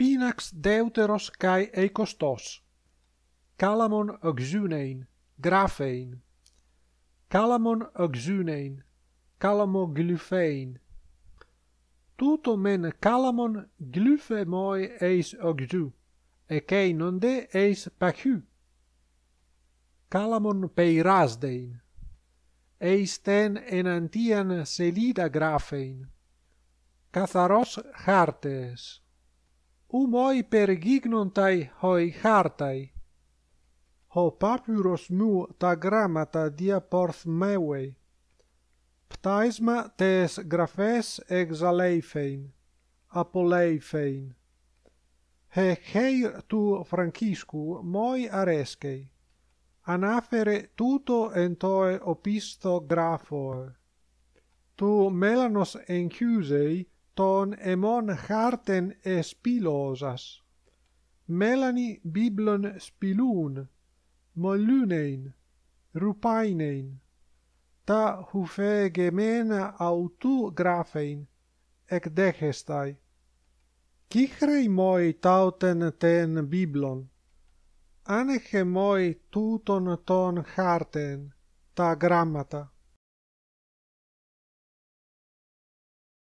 Pinax deuteros kai eikostos. Kalamon oxunein, graphein. Kalamon oxunein, kalamoglyphein. Tuto men kalamon glyphe moi eis oxu, ekei nonde eis pachu. Kalamon peirasdein. Eis ten enantian selida graphein. Katharos hartes umoi perigignotai hoi hartai. Ho papyros mu ta grammata dia porth mewei. Ptaisma tes graphes exaleifein, apoleifein. He heir tu franciscu moi areskei. Anafere tuto entoe opisto graphoe. Tu melanos enchusei ton emon harten espilosas. Melani biblon spilun mollunein rupainein ta hufe gemena autu grafein ec dehestai cichrei moi tauten ten biblon. Aneche moi tuton ton harten ta grammata.